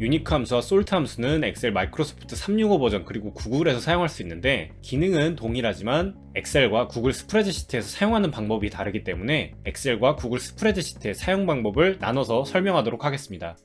unique 함수와 sort 함수는 엑셀 마이크로소프트 365 버전 그리고 구글에서 사용할 수 있는데 기능은 동일하지만 엑셀과 구글 스프레드시트에서 사용하는 방법이 다르기 때문에 엑셀과 구글 스프레드시트의 사용 방법을 나눠서 설명하도록 하겠습니다.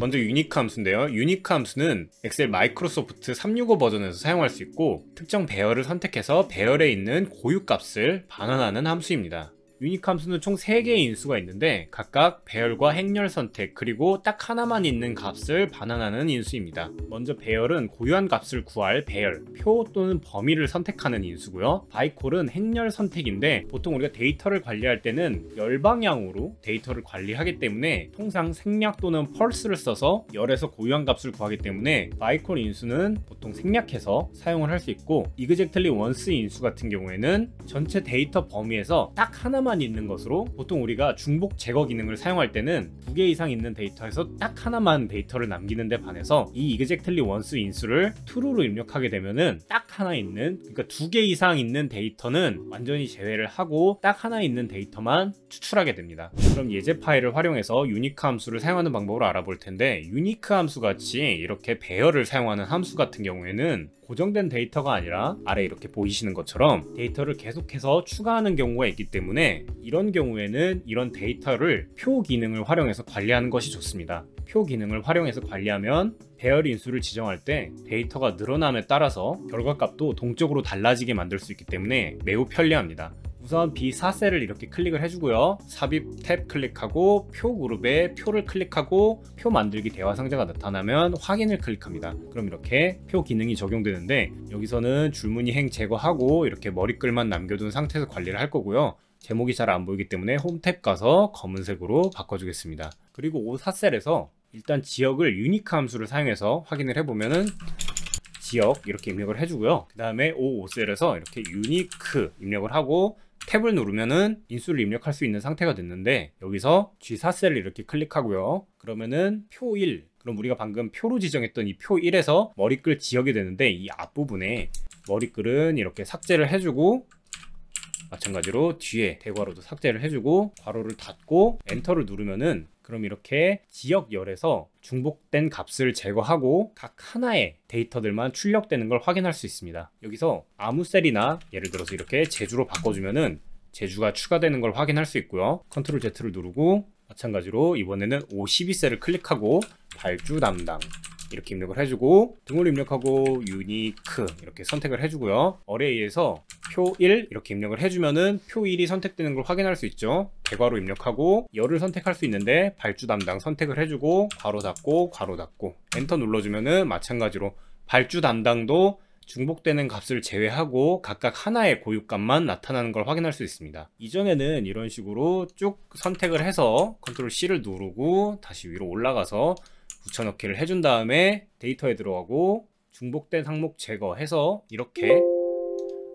먼저 unique 함수인데요. unique 함수는 엑셀 마이크로소프트 365 버전에서 사용할 수 있고 특정 배열을 선택해서 배열에 있는 고유 값을 반환하는 함수입니다. unique 함수는 총 3개의 인수가 있는데 각각 배열과 행렬 선택 그리고 딱 하나만 있는 값을 반환하는 인수입니다. 먼저 배열은 고유한 값을 구할 배열, 표 또는 범위를 선택하는 인수고요. by col은 행렬 선택인데 보통 우리가 데이터를 관리할 때는 열 방향으로 데이터를 관리하기 때문에 통상 생략 또는 false를 써서 열에서 고유한 값을 구하기 때문에 by col 인수는 보통 생략해서 사용을 할 수 있고 exactly once 인수 같은 경우에는 전체 데이터 범위에서 딱 하나만 하나만 있는 것으로 보통 우리가 중복 제거 기능을 사용할 때는 두 개 이상 있는 데이터에서 딱 하나만 데이터를 남기는 데 반해서 이 exactly once 인수를 true로 입력하게 되면은 딱 하나 있는 그러니까 두 개 이상 있는 데이터는 완전히 제외를 하고 딱 하나 있는 데이터만 추출하게 됩니다. 그럼 예제 파일을 활용해서 unique 함수를 사용하는 방법을 알아볼 텐데 unique 함수 같이 이렇게 배열을 사용하는 함수 같은 경우에는 고정된 데이터가 아니라 아래 이렇게 보이시는 것처럼 데이터를 계속해서 추가하는 경우가 있기 때문에 이런 경우에는 이런 데이터를 표 기능을 활용해서 관리하는 것이 좋습니다. 표 기능을 활용해서 관리하면 배열 인수를 지정할 때 데이터가 늘어남에 따라서 결과값도 동적으로 달라지게 만들 수 있기 때문에 매우 편리합니다. 우선 B4셀을 이렇게 클릭을 해주고요. 삽입 탭 클릭하고 표 그룹에 표를 클릭하고 표 만들기 대화 상자가 나타나면 확인을 클릭합니다. 그럼 이렇게 표 기능이 적용되는데 여기서는 줄무늬 행 제거하고 이렇게 머리글만 남겨둔 상태에서 관리를 할 거고요. 제목이 잘 안 보이기 때문에 홈탭 가서 검은색으로 바꿔주겠습니다. 그리고 O4셀에서 일단 지역을 unique 함수를 사용해서 확인을 해보면은 지역 이렇게 입력을 해주고요. 그 다음에 O5셀에서 이렇게 unique 입력을 하고 탭을 누르면은 인수를 입력할 수 있는 상태가 됐는데 여기서 G4셀을 이렇게 클릭하고요. 그러면은 표 1, 그럼 우리가 방금 표로 지정했던 이 표 1에서 머리글 지역이 되는데 이 앞부분에 머리글은 이렇게 삭제를 해주고 마찬가지로 뒤에 대괄호도 삭제를 해주고 괄호를 닫고 엔터를 누르면은 그럼 이렇게 지역열에서 중복된 값을 제거하고 각 하나의 데이터들만 출력되는 걸 확인할 수 있습니다. 여기서 아무 셀이나 예를 들어서 이렇게 제주로 바꿔주면은 제주가 추가되는 걸 확인할 수 있고요. 컨트롤 Z를 누르고 마찬가지로 이번에는 52셀을 클릭하고 발주 담당 이렇게 입력을 해주고 등호를 입력하고 unique 이렇게 선택을 해주고요 array에서 표 1 이렇게 입력을 해주면은 표 1이 선택되는 걸 확인할 수 있죠 대괄호 입력하고 열을 선택할 수 있는데 발주 담당 선택을 해주고 괄호 닫고 괄호 닫고 엔터 눌러주면은 마찬가지로 발주 담당도 중복되는 값을 제외하고 각각 하나의 고유값만 나타나는 걸 확인할 수 있습니다. 이전에는 이런 식으로 쭉 선택을 해서 컨트롤 C를 누르고 다시 위로 올라가서 붙여넣기를 해준 다음에 데이터에 들어가고 중복된 항목 제거해서 이렇게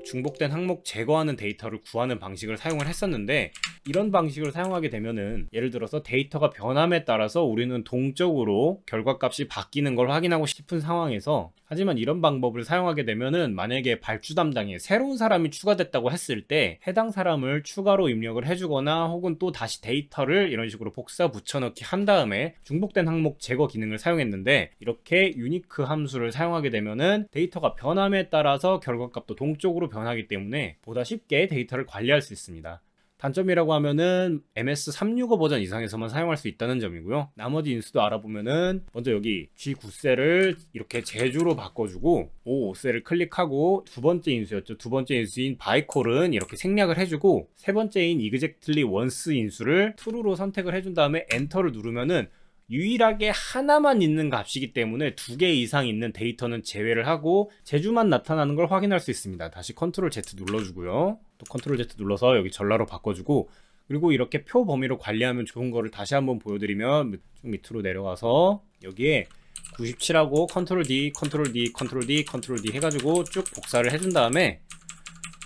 중복된 항목 제거하는 데이터를 구하는 방식을 사용을 했었는데 이런 방식을 사용하게 되면은 예를 들어서 데이터가 변함에 따라서 우리는 동적으로 결과값이 바뀌는 걸 확인하고 싶은 상황에서 하지만 이런 방법을 사용하게 되면은 만약에 발주 담당에 새로운 사람이 추가됐다고 했을 때 해당 사람을 추가로 입력을 해주거나 혹은 또 다시 데이터를 이런 식으로 복사 붙여넣기 한 다음에 중복된 항목 제거 기능을 사용했는데 이렇게 unique 함수를 사용하게 되면은 데이터가 변함에 따라서 결과값도 동적으로 변 하기 때문에 보다 쉽게 데이터를 관리할 수 있습니다. 단점이라고 하면은 MS365 버전 이상에서만 사용할 수 있다는 점이고요. 나머지 인수도 알아보면은 먼저 여기 G9셀을 이렇게 제주로 바꿔주고 O5셀을 클릭하고 두 번째 인수였죠. 두 번째 인수인 by col은 이렇게 생략을 해주고 세 번째인 exactly once 인수를 true로 선택을 해준 다음에 엔터를 누르면은 유일하게 하나만 있는 값이기 때문에 두 개 이상 있는 데이터는 제외를 하고 제주만 나타나는 걸 확인할 수 있습니다. 다시 컨트롤 Z 눌러주고요. 또 컨트롤 Z 눌러서 여기 전라로 바꿔주고 그리고 이렇게 표 범위로 관리하면 좋은 거를 다시 한번 보여드리면 쭉 밑으로 내려가서 여기에 97하고 컨트롤 D, 컨트롤 D, 컨트롤 D, 컨트롤 D 해가지고 쭉 복사를 해준 다음에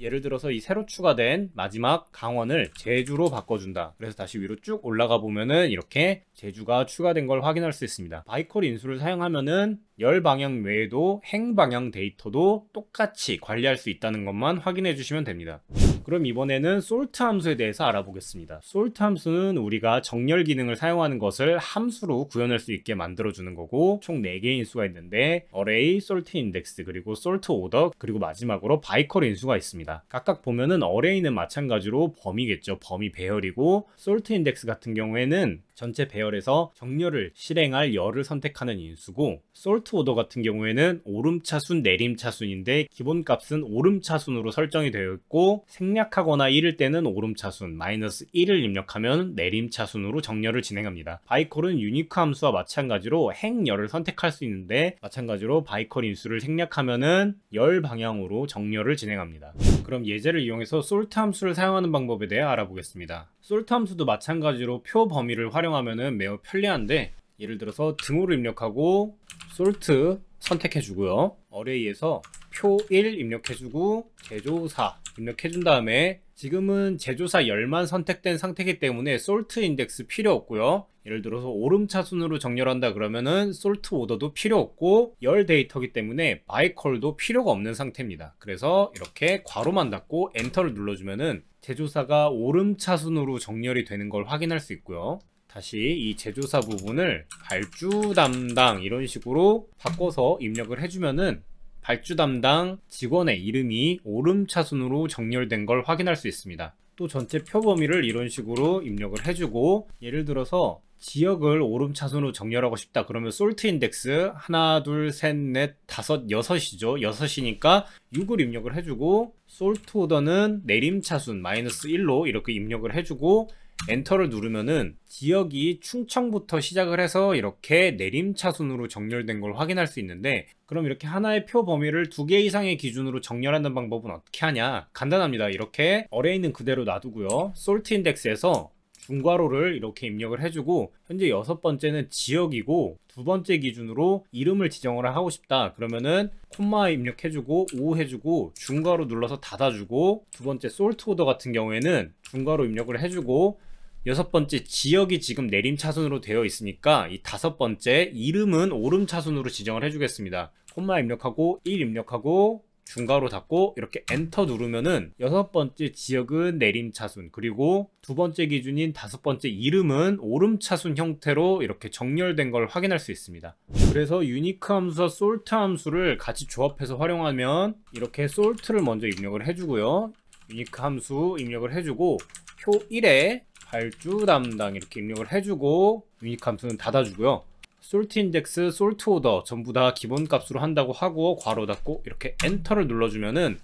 예를 들어서 이 새로 추가된 마지막 강원을 제주로 바꿔준다. 그래서 다시 위로 쭉 올라가 보면은 이렇게 제주가 추가된 걸 확인할 수 있습니다. by col 인수를 사용하면은 열 방향 외에도 행 방향 데이터도 똑같이 관리할 수 있다는 것만 확인해 주시면 됩니다. 그럼 이번에는 sort 함수에 대해서 알아보겠습니다. sort 함수는 우리가 정렬 기능을 사용하는 것을 함수로 구현할 수 있게 만들어주는 거고 총 4개의 인수가 있는데 array, sort index, 그리고 sort order, 그리고 마지막으로 by col 인수가 있습니다. 각각 보면은 array는 마찬가지로 범위겠죠. 범위 배열이고 sort index 같은 경우에는 전체 배열에서 정렬을 실행할 열을 선택하는 인수고 sort order 같은 경우에는 오름차순 내림차순인데 기본값은 오름차순으로 설정이 되어 있고 생략하거나 1일 때는 오름차순 마이너스 1을 입력하면 내림차순으로 정렬을 진행합니다. by col은 unique 함수와 마찬가지로 행열을 선택할 수 있는데 마찬가지로 by col 인수를 생략하면은 열 방향으로 정렬을 진행합니다. 그럼 예제를 이용해서 sort 함수를 사용하는 방법에 대해 알아보겠습니다. sort 함수도 마찬가지로 표 범위를 활용하면 매우 편리한데 예를 들어서 등호를 입력하고 sort 선택해주고요. array에서 표 1 입력해주고 제조사 입력해준 다음에 지금은 제조사 열만 선택된 상태이기 때문에 sort index 필요 없고요. 예를 들어서 오름차 순으로 정렬한다 그러면은 솔트 오더도 필요 없고 열 데이터기 때문에 by col도 필요가 없는 상태입니다. 그래서 이렇게 괄호만 닫고 엔터를 눌러주면은 제조사가 오름차순으로 정렬이 되는 걸 확인할 수 있고요 다시 이 제조사 부분을 발주 담당 이런 식으로 바꿔서 입력을 해주면은 발주 담당 직원의 이름이 오름차순으로 정렬된 걸 확인할 수 있습니다. 또 전체 표 범위를 이런 식으로 입력을 해주고 예를 들어서 지역을 오름차순으로 정렬하고 싶다 그러면 솔트 인덱스 하나 둘 셋 넷 다섯 여섯이죠 여섯이니까 6을 입력을 해주고 솔트 오더는 내림차순 마이너스 1로 이렇게 입력을 해주고 엔터를 누르면은 지역이 충청부터 시작을 해서 이렇게 내림차순으로 정렬된 걸 확인할 수 있는데 그럼 이렇게 하나의 표 범위를 두 개 이상의 기준으로 정렬하는 방법은 어떻게 하냐? 간단합니다. 이렇게 어레이는 그대로 놔두고요. 솔트 인덱스에서 중괄호를 이렇게 입력을 해주고 현재 여섯 번째는 지역이고 두 번째 기준으로 이름을 지정을 하고 싶다. 그러면은 콤마 입력해주고 오 해주고 중괄호 눌러서 닫아주고 두 번째 솔트 오더 같은 경우에는 중괄호 입력을 해주고 여섯 번째 지역이 지금 내림 차순으로 되어 있으니까 이 다섯 번째 이름은 오름 차순으로 지정을 해주겠습니다. 콤마 입력하고 1 입력하고 중괄호 닫고 이렇게 엔터 누르면은 여섯 번째 지역은 내림 차순 그리고 두 번째 기준인 다섯 번째 이름은 오름 차순 형태로 이렇게 정렬된 걸 확인할 수 있습니다. 그래서 unique 함수와 sort 함수를 같이 조합해서 활용하면 이렇게 sort를 먼저 입력을 해주고요. unique 함수 입력을 해주고 표 1에 발주 담당 이렇게 입력을 해주고 unique 함수는 닫아주고요. sort index, sort order 전부 다 기본 값으로 한다고 하고 괄호 닫고 이렇게 엔터를 눌러주면은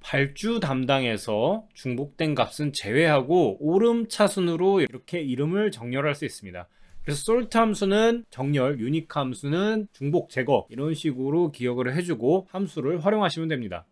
발주 담당에서 중복된 값은 제외하고 오름 차순으로 이렇게 이름을 정렬할 수 있습니다. 그래서 sort 함수는 정렬, unique 함수는 중복 제거 이런 식으로 기억을 해주고 함수를 활용하시면 됩니다.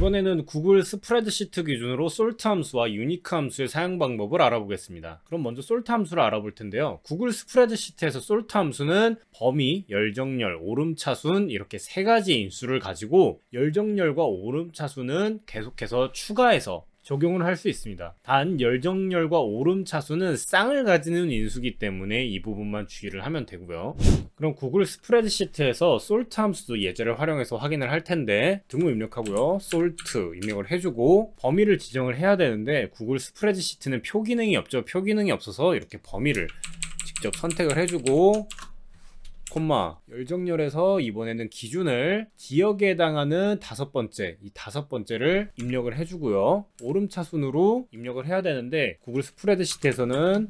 이번에는 구글 스프레드시트 기준으로 sort 함수와 unique 함수의 사용 방법을 알아보겠습니다. 그럼 먼저 sort 함수를 알아볼 텐데요. 구글 스프레드시트에서 sort 함수는 범위, 열정렬, 오름차순 이렇게 세 가지 인수를 가지고 열정렬과 오름차순은 계속해서 추가해서 적용을 할 수 있습니다. 단 열정렬과 오름차순은 쌍을 가지는 인수기 때문에 이 부분만 주의를 하면 되고요. 그럼 구글 스프레드시트에서 sort 함수도 예제를 활용해서 확인을 할 텐데 등호 입력하고요. sort 입력을 해주고 범위를 지정을 해야 되는데 구글 스프레드시트는 표 기능이 없죠. 표 기능이 없어서 이렇게 범위를 직접 선택을 해주고 콤마. 열정렬에서 이번에는 기준을 지역에 해당하는 다섯 번째 이 다섯 번째를 입력을 해주고요. 오름차순으로 입력을 해야 되는데 구글 스프레드시트에서는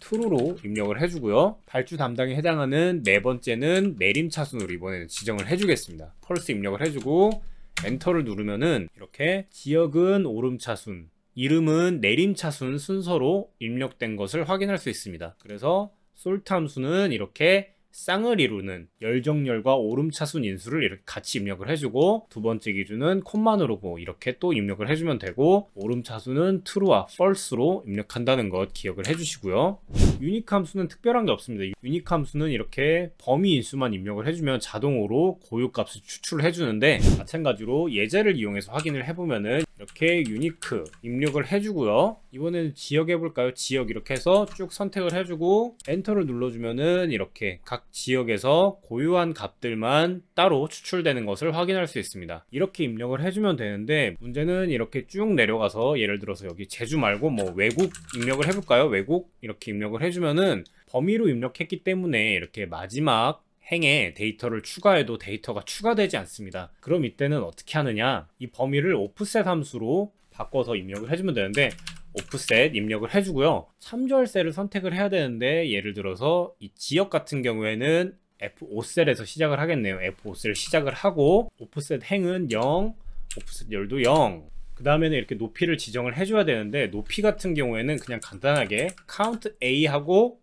true로 입력을 해주고요. 발주 담당에 해당하는 네 번째는 내림차순으로 이번에는 지정을 해주겠습니다. 펄스 입력을 해주고 엔터를 누르면은 이렇게 지역은 오름차순 이름은 내림차순 순서로 입력된 것을 확인할 수 있습니다. 그래서 sort 함수는 이렇게 쌍을 이루는 열정렬과 오름차순 인수를 이렇게 같이 입력을 해주고 두 번째 기준은 콤마 누르고 이렇게 또 입력을 해주면 되고 오름차순은 true와 false로 입력한다는 것 기억을 해주시고요. unique 함수는 특별한 게 없습니다. unique 함수는 이렇게 범위 인수만 입력을 해주면 자동으로 고유값을 추출을 해주는데 마찬가지로 예제를 이용해서 확인을 해보면은 이렇게 unique 입력을 해주고요. 이번에는 지역 해볼까요? 지역 이렇게 해서 쭉 선택을 해주고 엔터를 눌러주면은 이렇게 각 지역에서 고유한 값들만 따로 추출되는 것을 확인할 수 있습니다. 이렇게 입력을 해주면 되는데 문제는 이렇게 쭉 내려가서 예를 들어서 여기 제주 말고 뭐 외국 입력을 해볼까요? 외국 이렇게 입력을 해주면은 범위로 입력했기 때문에 이렇게 마지막 행에 데이터를 추가해도 데이터가 추가되지 않습니다. 그럼 이때는 어떻게 하느냐? 이 범위를 오프셋 함수로 바꿔서 입력을 해주면 되는데 오프셋 입력을 해주고요. 참조할셀을 선택을 해야 되는데 예를 들어서 이 지역 같은 경우에는 F5셀에서 시작을 하겠네요. F5셀 시작을 하고 오프셋 행은 0, offset 열도 0. 그 다음에는 이렇게 높이를 지정을 해줘야 되는데 높이 같은 경우에는 그냥 간단하게 count A 하고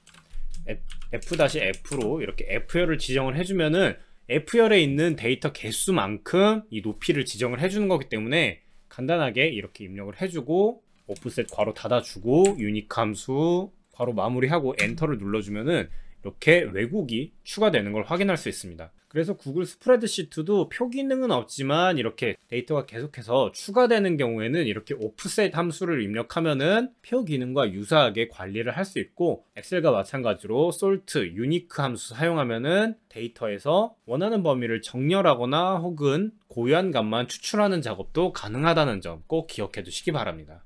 F-F로 이렇게 F열을 지정을 해주면은 F열에 있는 데이터 개수만큼 이 높이를 지정을 해주는 거기 때문에 간단하게 이렇게 입력을 해주고 offset 괄호 닫아주고 unique 함수 괄호 마무리하고 엔터를 눌러주면은 이렇게 왜곡이 추가되는 걸 확인할 수 있습니다. 그래서 구글 스프레드시트도 표 기능은 없지만 이렇게 데이터가 계속해서 추가되는 경우에는 이렇게 offset 함수를 입력하면은 표 기능과 유사하게 관리를 할 수 있고 엑셀과 마찬가지로 sort, unique 함수 사용하면은 데이터에서 원하는 범위를 정렬하거나 혹은 고유한 값만 추출하는 작업도 가능하다는 점 꼭 기억해 두시기 바랍니다.